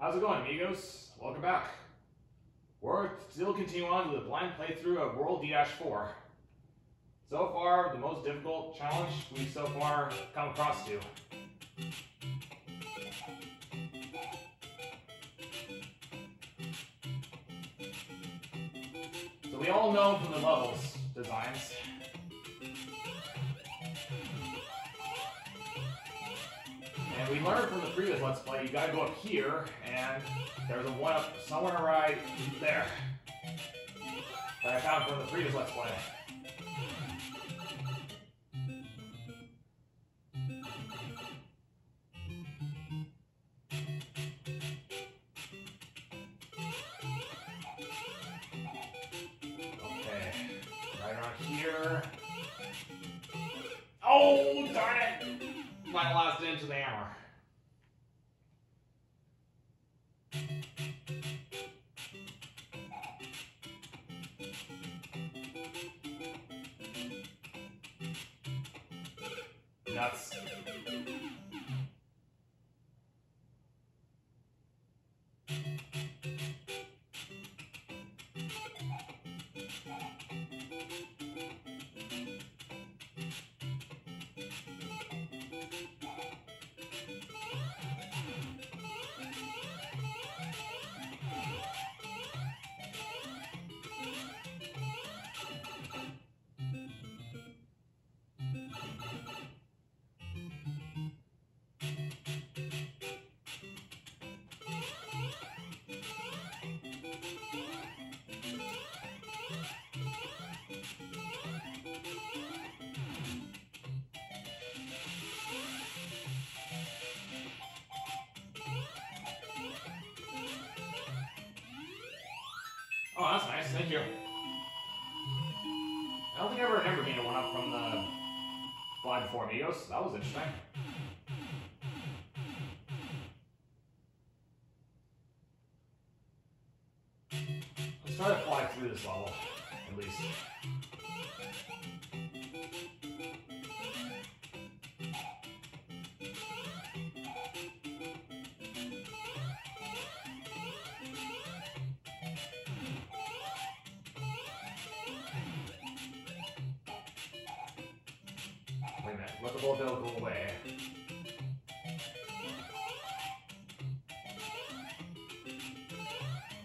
How's it going, amigos? Welcome back. We're still continuing on to the blind playthrough of World D-4. So far, the most difficult challenge we've so far come across to. So we all know from the levels designs we learned from the previous Let's Play, you gotta go up here, and there's a one up somewhere right there. That I found from the previous Let's Play. Nuts. Oh, that's nice. Thank you. I don't think I ever remember being a one up from the Fly Before Amigos. That was interesting. Let's try to fly through this level, at least. Let the bill go away.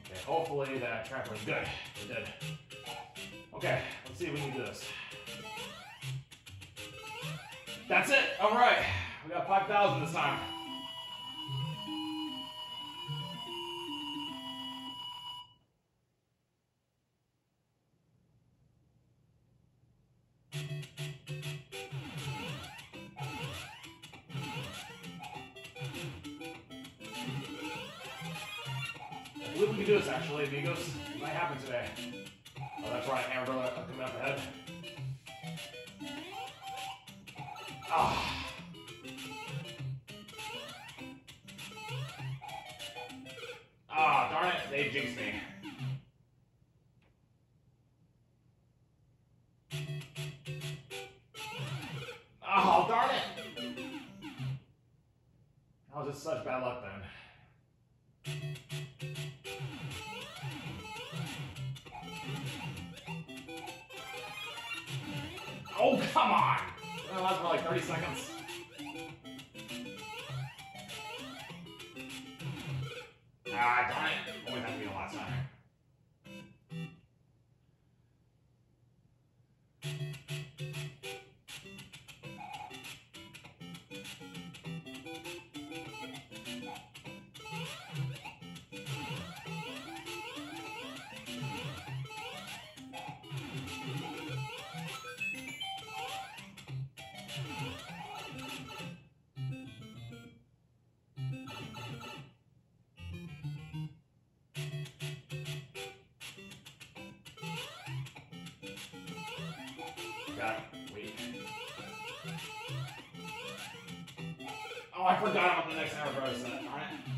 Okay, hopefully that trampoline's good. It did. Okay, let's see if we can do this. That's it! Alright! We got 5,000 this time. We can do this actually, amigos. Might happen today. Oh, that's right, brother coming up ahead. Ah. Ah, darn it, they jinxed me. Oh, darn it! That was just such bad luck come on! That lasts for like 30 seconds. Ah, darn it. Always have to be the last time. It. Wait. Oh, I forgot about the next hour bro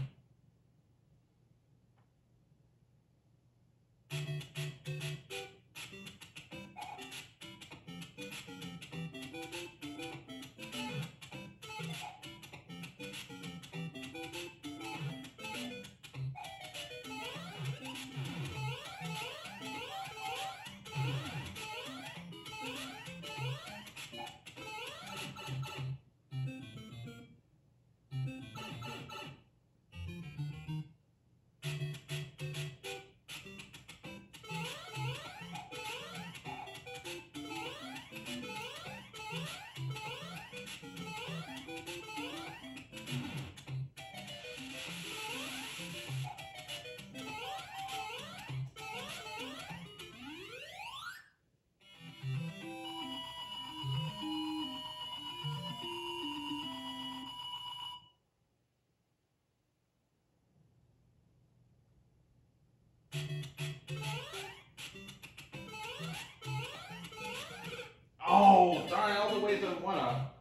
な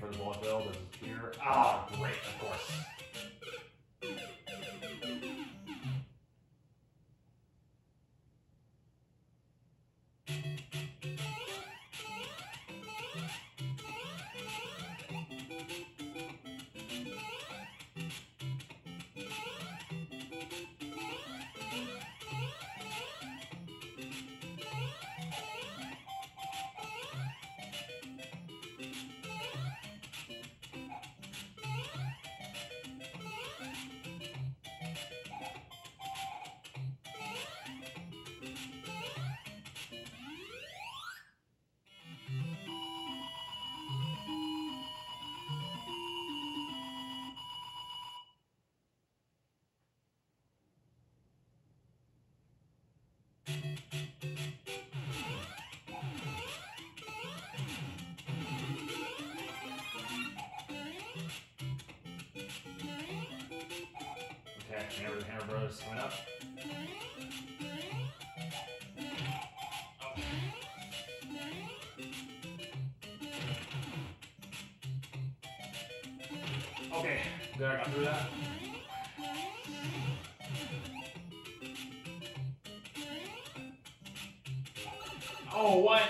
for the bullet bill to disappear. Ah, great, of course. Okay, Hammer, Hammer Bros coming up. Okay, there I got through that. Oh, what?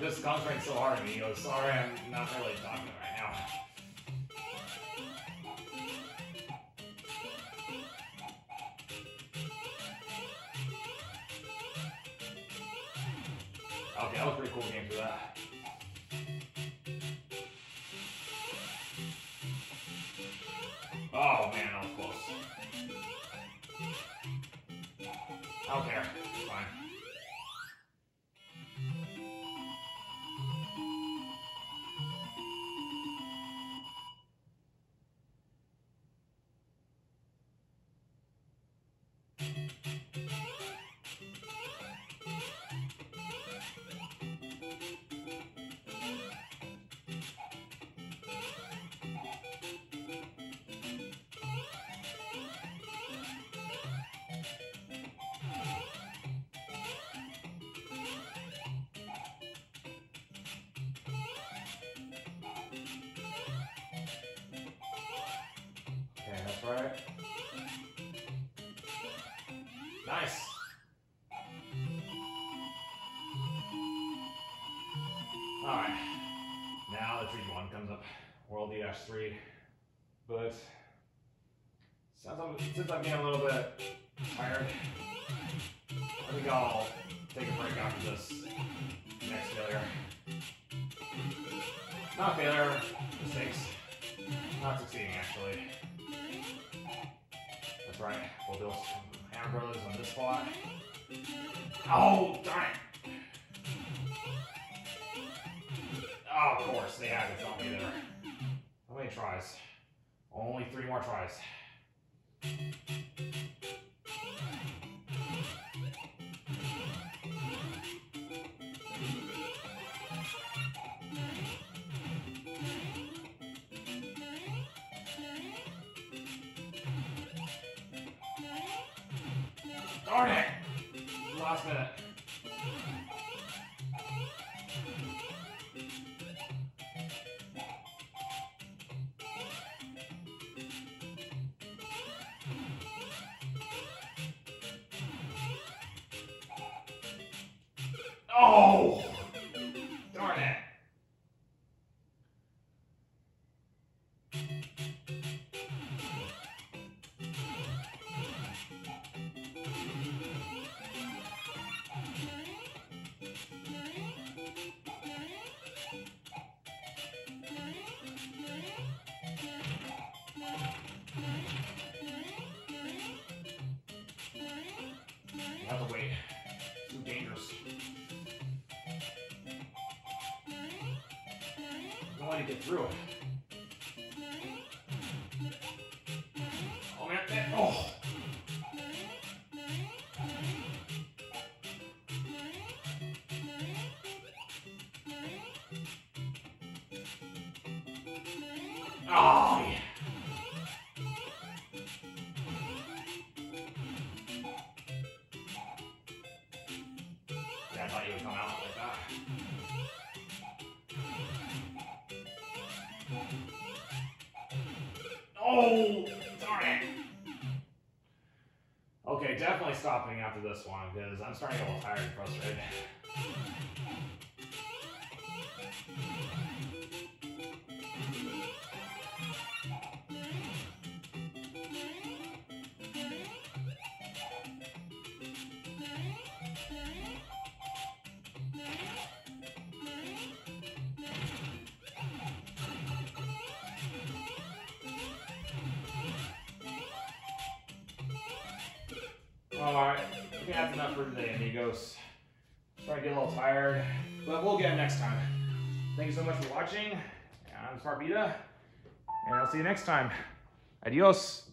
I'm concentrating so hard on me. Oh, sorry, I'm not really talking right now. Okay, that was pretty cool game for that. Oh man, that was close. I don't care. Right. Nice. Alright. Now the tricky one comes up. World E-3. But sounds like, since I'm getting a little bit tired, I think I'll take a break after this next failure. Not failure, mistakes. Not succeeding, actually. Right. We'll build some Hammer Brothers on this spot. Oh, darn it! Oh, of course, they had to tell me there. How many tries? Only three more tries. Darn it! Last minute. Oh! To get through it. Oh man, man. Oh! Oh. Yeah, Oh, darn it. Okay, definitely stopping after this one because I'm starting to get a little tired and frustrated. Oh, Alright, I think that's enough for today, amigos. Starting to get a little tired, but we'll get it next time. Thank you so much for watching. I'm Smart Beeta, and I'll see you next time. Adios.